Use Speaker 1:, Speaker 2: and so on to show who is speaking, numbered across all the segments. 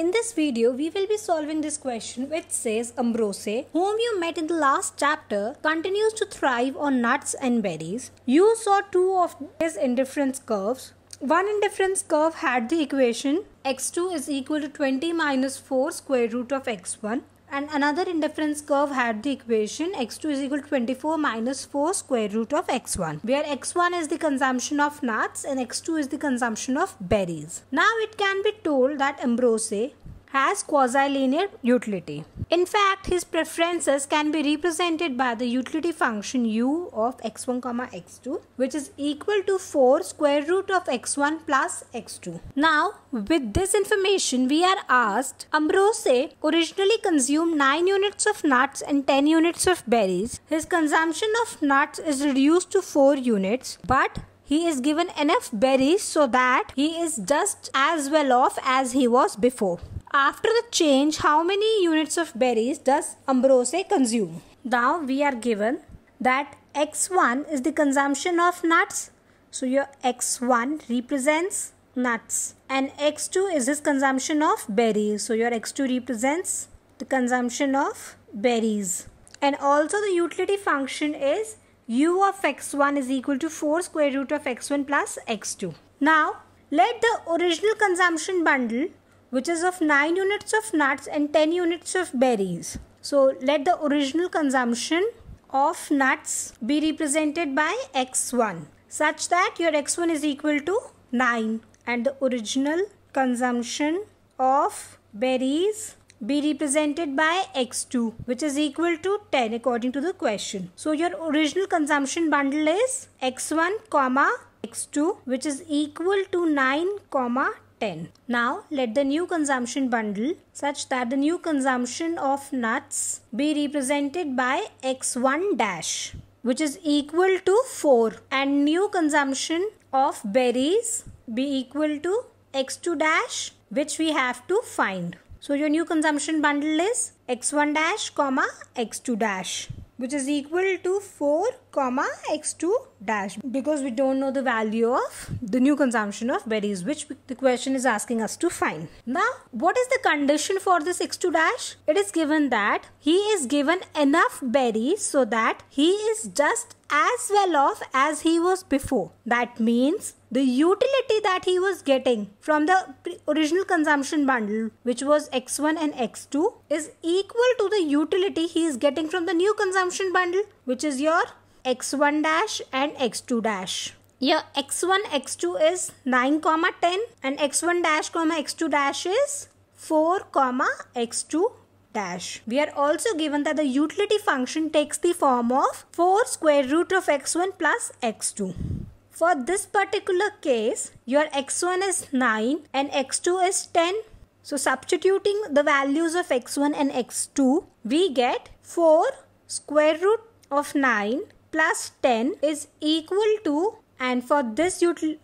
Speaker 1: In this video, we will be solving this question which says Ambrose, whom you met in the last chapter, continues to thrive on nuts and berries. You saw two of his indifference curves. One indifference curve had the equation x2 is equal to 20 minus 4 square root of x1 and another indifference curve had the equation x2 is equal to 24 minus 4 square root of x1 where x1 is the consumption of nuts and x2 is the consumption of berries. Now it can be told that Ambrose has quasi-linear utility. In fact, his preferences can be represented by the utility function u of x1 comma x2 which is equal to 4 square root of x1 plus x2. Now, with this information, we are asked Ambrose originally consumed 9 units of nuts and 10 units of berries. His consumption of nuts is reduced to 4 units but he is given enough berries so that he is just as well off as he was before. After the change, how many units of berries does Ambrose consume? Now we are given that x1 is the consumption of nuts. So your x1 represents nuts and x2 is his consumption of berries. So your x2 represents the consumption of berries. And also the utility function is u of x1 is equal to 4 square root of x1 plus x2. Now let the original consumption bundle which is of 9 units of nuts and 10 units of berries. So let the original consumption of nuts be represented by x1 such that your x1 is equal to 9 and the original consumption of berries be represented by x2 which is equal to 10 according to the question. So your original consumption bundle is x1 comma x2 which is equal to 9 comma 10. Now let the new consumption bundle such that the new consumption of nuts be represented by x1 dash which is equal to 4 and new consumption of berries be equal to x2 dash which we have to find. So your new consumption bundle is x1 dash comma x2 dash which is equal to 4 comma x2 dash because we don't know the value of the new consumption of berries which the question is asking us to find. Now what is the condition for this x2 dash? It is given that he is given enough berries so that he is just as well off as he was before. That means the utility that he was getting from the original consumption bundle which was x1 and x2 is equal to the utility he is getting from the new consumption bundle which is your x1 dash and x2 dash. Your x1 x2 is 9 comma 10 and x1 dash comma x2 dash is 4 comma x2 dash. We are also given that the utility function takes the form of 4 square root of x1 plus x2. For this particular case, your x1 is 9 and x2 is 10. So substituting the values of x1 and x2, we get 4 square root of 9 plus 10 is equal to and for this util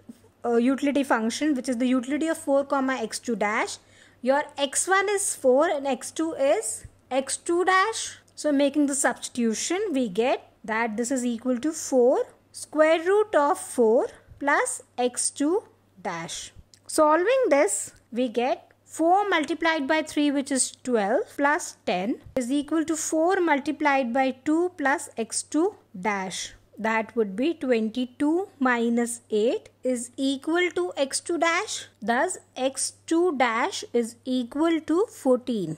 Speaker 1: uh, utility function which is the utility of 4 comma x2 dash your x1 is 4 and x2 is x2 dash. So making the substitution we get that this is equal to 4 square root of 4 plus x2 dash. Solving this we get 4 multiplied by 3 which is 12 plus 10 is equal to 4 multiplied by 2 plus x2 dash. That would be 22 minus 8 is equal to x2 dash. Thus x2 dash is equal to 14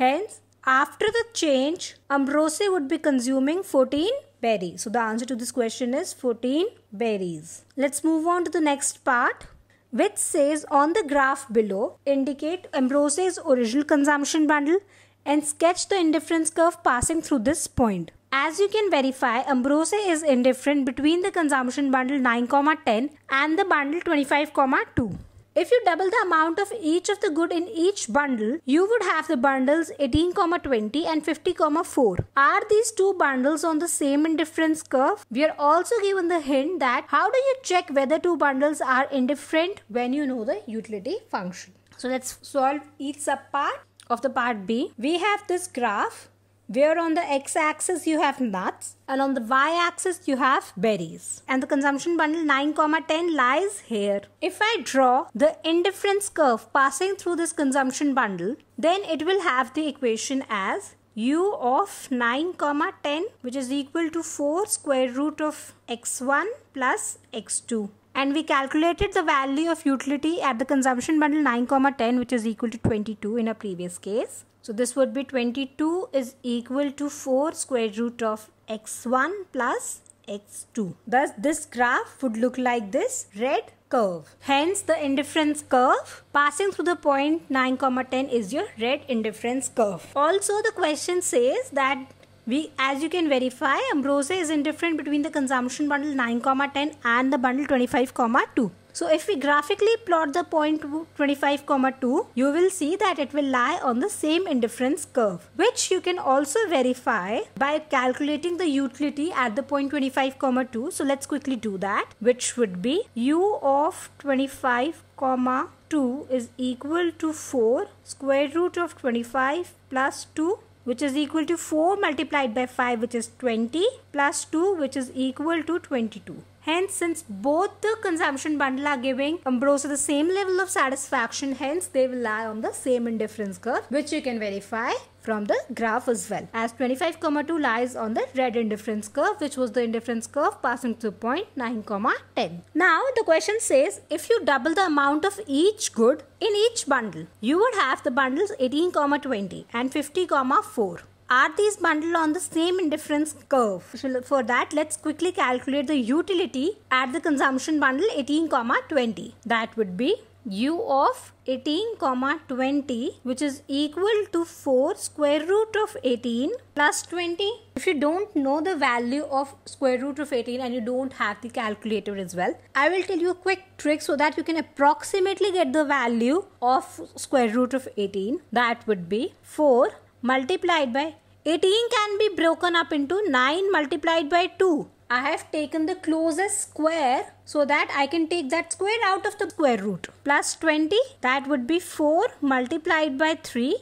Speaker 1: hence after the change ambrose would be consuming 14 berries. So the answer to this question is 14 berries. Let's move on to the next part which says on the graph below indicate ambrose's original consumption bundle and sketch the indifference curve passing through this point. As you can verify, Ambrose is indifferent between the consumption bundle 9, 10 and the bundle 25, 2. If you double the amount of each of the good in each bundle, you would have the bundles 18, 20 and 50, 4. Are these two bundles on the same indifference curve? We are also given the hint that how do you check whether two bundles are indifferent when you know the utility function. So let's solve each subpart of the part B. We have this graph where on the x-axis you have nuts and on the y-axis you have berries. And the consumption bundle 9 comma 10 lies here. If I draw the indifference curve passing through this consumption bundle, then it will have the equation as u of 9 comma 10 which is equal to 4 square root of x1 plus x2 and we calculated the value of utility at the consumption bundle 9 comma 10 which is equal to 22 in a previous case so this would be 22 is equal to 4 square root of x1 plus x2. Thus this graph would look like this red curve. Hence the indifference curve passing through the point 9 comma 10 is your red indifference curve. Also the question says that we as you can verify Ambrose is indifferent between the consumption bundle 9 comma 10 and the bundle 25 comma 2. So if we graphically plot the point 25 comma 2, you will see that it will lie on the same indifference curve, which you can also verify by calculating the utility at the point 25 comma 2. So let's quickly do that, which would be u of 25 comma 2 is equal to 4 square root of 25 plus 2 which is equal to 4 multiplied by 5 which is 20 plus 2 which is equal to 22. Hence, since both the consumption bundle are giving Ambrose the same level of satisfaction, hence they will lie on the same indifference curve, which you can verify from the graph as well. As 25 comma 2 lies on the red indifference curve, which was the indifference curve passing through point 9 comma 10. Now, the question says, if you double the amount of each good in each bundle, you would have the bundles 18 comma 20 and 50 comma 4 are these bundled on the same indifference curve? So for that, let's quickly calculate the utility at the consumption bundle 18 comma 20. That would be u of 18 comma 20 which is equal to 4 square root of 18 plus 20 if you don't know the value of square root of 18 and you don't have the calculator as well i will tell you a quick trick so that you can approximately get the value of square root of 18 that would be 4 multiplied by 18 can be broken up into 9 multiplied by 2. I have taken the closest square so that I can take that square out of the square root. Plus 20 that would be 4 multiplied by 3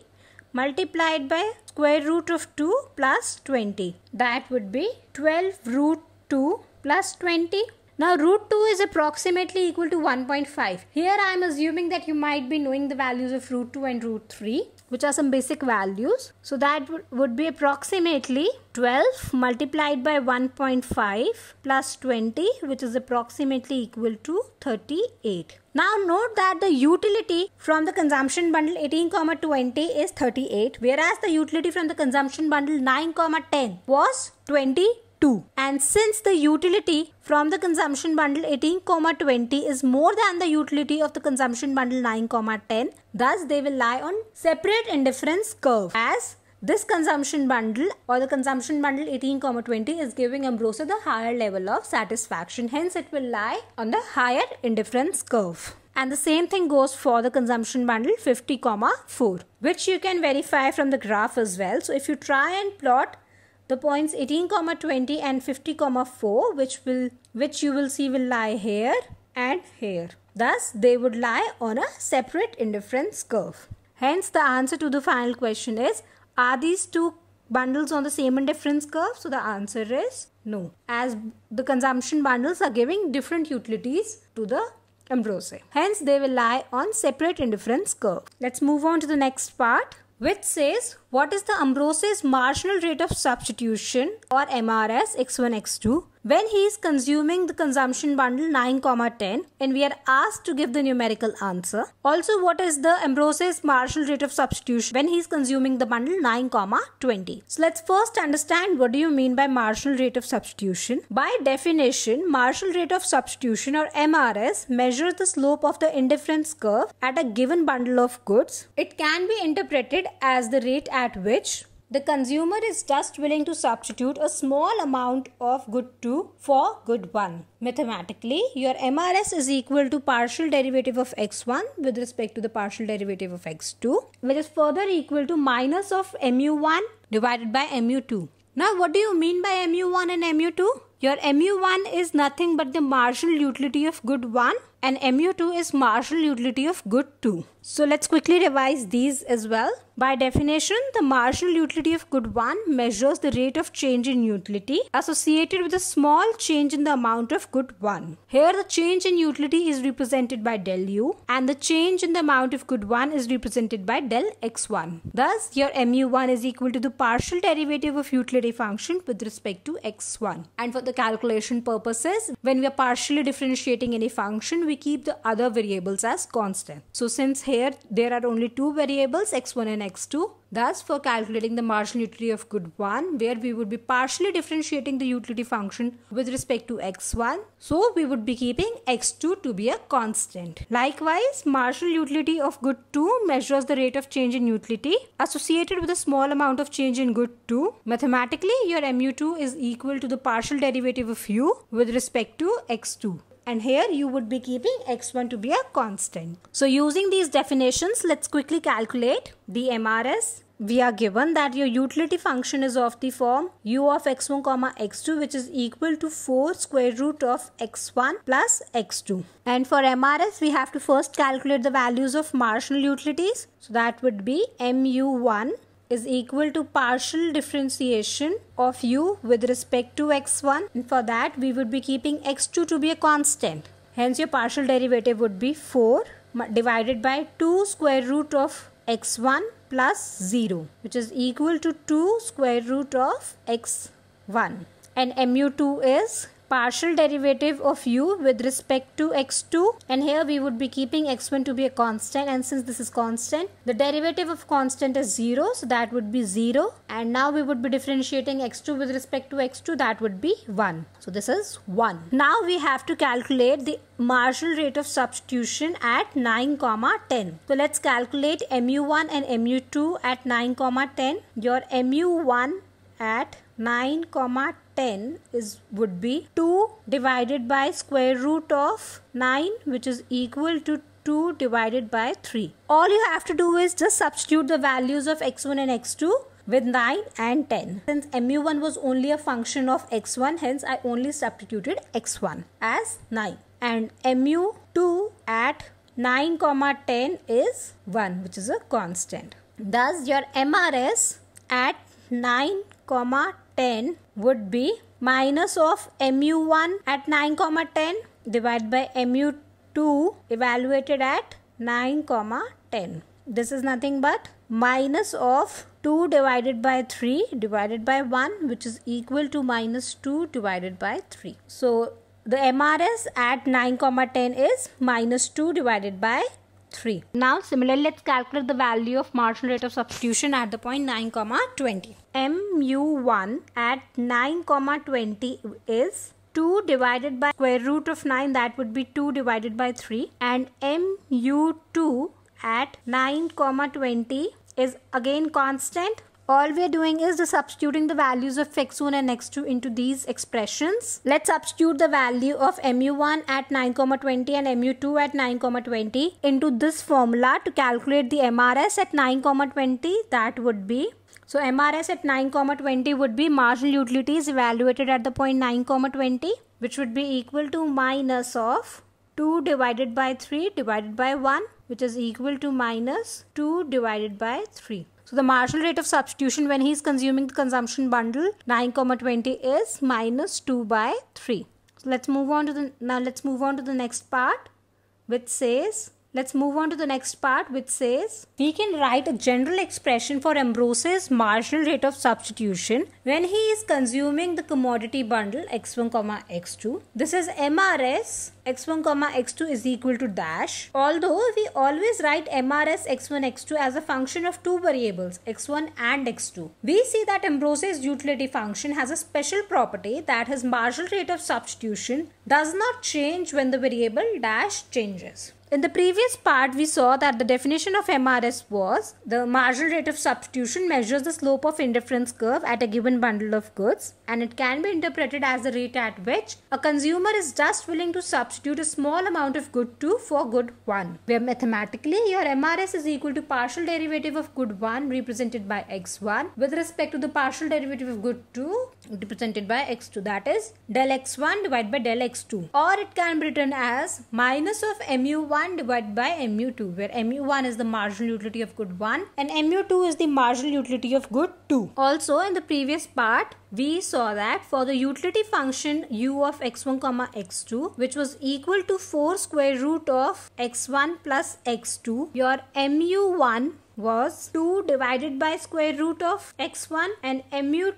Speaker 1: multiplied by square root of 2 plus 20. That would be 12 root 2 plus 20. Now root 2 is approximately equal to 1.5. Here I am assuming that you might be knowing the values of root 2 and root 3 which are some basic values. So that would be approximately 12 multiplied by 1.5 plus 20 which is approximately equal to 38. Now note that the utility from the consumption bundle 18 comma 20 is 38 whereas the utility from the consumption bundle 9 comma 10 was 20 2. And since the utility from the consumption bundle 18 comma 20 is more than the utility of the consumption bundle 9 comma 10, thus they will lie on separate indifference curve as this consumption bundle or the consumption bundle 18 comma 20 is giving Ambrose the higher level of satisfaction. Hence it will lie on the higher indifference curve. And the same thing goes for the consumption bundle 50 comma 4 which you can verify from the graph as well. So if you try and plot the points 18 comma 20 and 50 comma 4 which will which you will see will lie here and here. Thus they would lie on a separate indifference curve. Hence the answer to the final question is are these two bundles on the same indifference curve? So the answer is no. As the consumption bundles are giving different utilities to the Ambrose. Hence, they will lie on separate indifference curve. Let's move on to the next part which says what is the Ambrose's marginal rate of substitution or MRS x1 x2 when he is consuming the consumption bundle 9 comma 10 and we are asked to give the numerical answer. Also what is the Ambrose's marginal rate of substitution when he is consuming the bundle 9 comma 20. So let's first understand what do you mean by marginal rate of substitution. By definition marginal rate of substitution or MRS measures the slope of the indifference curve at a given bundle of goods. It can be interpreted as the rate at which the consumer is just willing to substitute a small amount of good 2 for good 1. Mathematically, your MRS is equal to partial derivative of x1 with respect to the partial derivative of x2, which is further equal to minus of mu1 divided by mu2. Now, what do you mean by mu1 and mu2? Your mu1 is nothing but the marginal utility of good 1 and mu2 is marginal utility of good 2. So let's quickly revise these as well. By definition, the marginal utility of good 1 measures the rate of change in utility associated with a small change in the amount of good 1. Here the change in utility is represented by del u and the change in the amount of good 1 is represented by del x1. Thus, your mu1 is equal to the partial derivative of utility function with respect to x1. And for the calculation purposes, when we are partially differentiating any function, we keep the other variables as constant. So since here there are only two variables x1 and x2. Thus, for calculating the marginal utility of good 1, where we would be partially differentiating the utility function with respect to x1, so we would be keeping x2 to be a constant. Likewise, marginal utility of good 2 measures the rate of change in utility associated with a small amount of change in good 2. Mathematically, your mu2 is equal to the partial derivative of u with respect to x2 and here you would be keeping x1 to be a constant. So using these definitions, let's quickly calculate the MRS. We are given that your utility function is of the form u of x1 comma x2 which is equal to 4 square root of x1 plus x2. And for MRS, we have to first calculate the values of marginal utilities. So that would be mu1 is equal to partial differentiation of u with respect to x1 and for that we would be keeping x2 to be a constant. Hence your partial derivative would be 4 divided by 2 square root of x1 plus 0 which is equal to 2 square root of x1 and mu2 is partial derivative of u with respect to x2 and here we would be keeping x1 to be a constant. And since this is constant the derivative of constant is 0 so that would be 0 and now we would be differentiating x2 with respect to x2 that would be 1 so this is 1 now we have to calculate the marginal rate of substitution at 9 comma 10 so let's calculate mu1 and mu2 at 9 comma 10 your mu1 at 9 comma 10 is would be 2 divided by square root of 9 which is equal to 2 divided by 3. All you have to do is just substitute the values of x1 and x2 with 9 and 10. Since mu1 was only a function of x1 hence I only substituted x1 as 9 and mu2 at 9 comma 10 is 1 which is a constant. Thus your MRS at 9 comma 10 would be minus of mu1 at 9 comma 10 divided by mu2 evaluated at 9 comma 10 this is nothing but minus of 2 divided by 3 divided by 1 which is equal to minus 2 divided by 3 so the MRS at 9 comma 10 is minus 2 divided by 3. Now similarly let's calculate the value of marginal rate of substitution at the point 9 comma 20. mu1 at 9 comma 20 is 2 divided by square root of 9 that would be 2 divided by 3 and mu2 at 9 comma 20 is again constant all we are doing is substituting the values of x1 and x2 into these expressions. Let's substitute the value of mu1 at 9 comma 20 and mu2 at 9 comma 20 into this formula to calculate the MRS at 9 comma 20 that would be so MRS at 9 comma 20 would be marginal utilities evaluated at the point 9 comma 20 which would be equal to minus of 2 divided by 3 divided by 1 which is equal to minus 2 divided by 3. So the marginal rate of substitution when he is consuming the consumption bundle 9 comma 20 is minus 2 by 3. So let's move on to the now let's move on to the next part which says Let's move on to the next part which says we can write a general expression for Ambrose's marginal rate of substitution when he is consuming the commodity bundle x1 comma x2. This is MRS x1 comma x2 is equal to dash. Although we always write MRS x1 x2 as a function of two variables x1 and x2. We see that Ambrose's utility function has a special property that his marginal rate of substitution does not change when the variable dash changes. In the previous part, we saw that the definition of MRS was the marginal rate of substitution measures the slope of indifference curve at a given bundle of goods and it can be interpreted as the rate at which a consumer is just willing to substitute a small amount of good 2 for good 1. Where mathematically your MRS is equal to partial derivative of good 1 represented by x1 with respect to the partial derivative of good 2 represented by x2 that is del x1 divided by del x2 or it can be written as minus of mu1 mu1 divided by mu2 where mu1 is the marginal utility of good 1 and mu2 is the marginal utility of good 2. Also in the previous part we saw that for the utility function u of x1 comma x2 which was equal to 4 square root of x1 plus x2 your mu1 was 2 divided by square root of x1 and mu2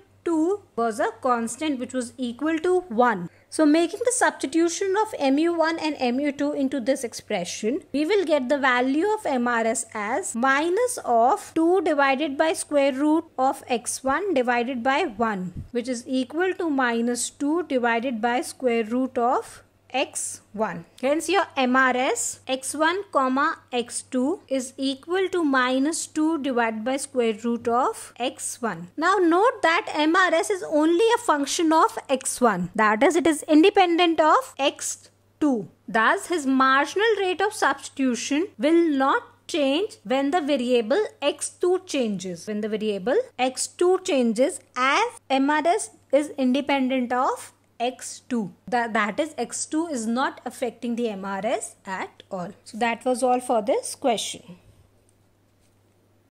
Speaker 1: was a constant which was equal to 1. So making the substitution of mu1 and mu2 into this expression, we will get the value of MRS as minus of 2 divided by square root of x1 divided by 1 which is equal to minus 2 divided by square root of x1. Hence your MRS x1 comma x2 is equal to minus 2 divided by square root of x1. Now note that MRS is only a function of x1 that is it is independent of x2. Thus his marginal rate of substitution will not change when the variable x2 changes. When the variable x2 changes as MRS is independent of x2 that that is x2 is not affecting the mrs at all. So that was all for this question